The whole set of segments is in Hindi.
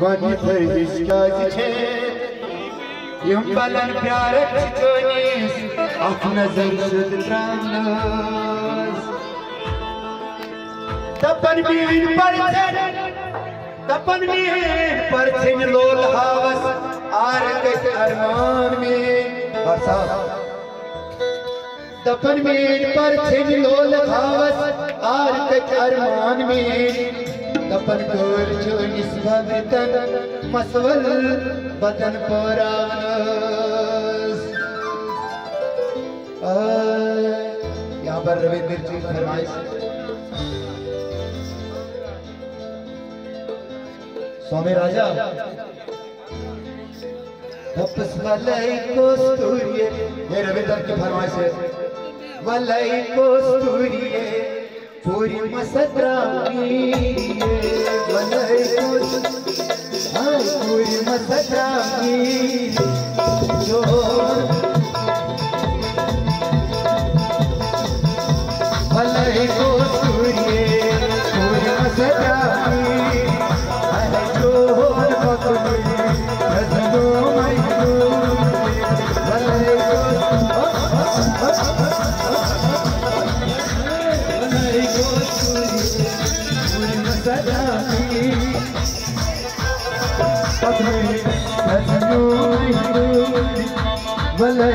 Vani tercih kazı çek Yumbalan piyaret çıkınız Ah nazar sıdıranız Tapan bihin parçen Tapan bihin parçen lol havas Arkış arman min Barsa Tapan bihin parçen lol havas अरमान में कोर जो मसवल बदन यहाँ पर रविंद्र जी फरमाइश स्वामी राजा वापस को सूर्य ये रविंद्र की फरमाइश है को सूर्य पूरी मसद्रामी वलय को हाँ पूरी मसद्रामी भले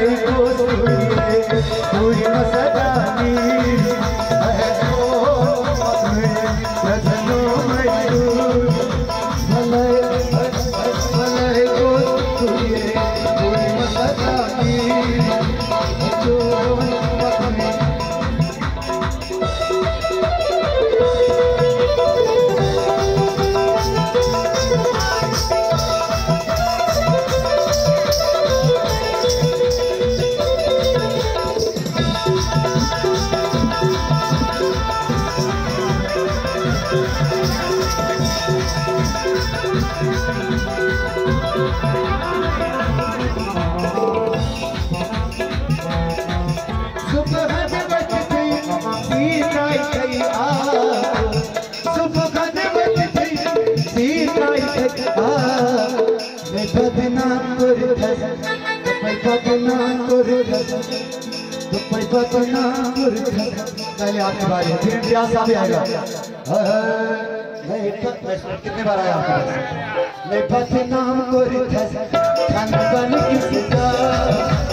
पहले आपकी बारी है फिर इम्तियाज़ साहब ही आएगा कितने बार आया आपके पास मैं कर धस खान बन किसका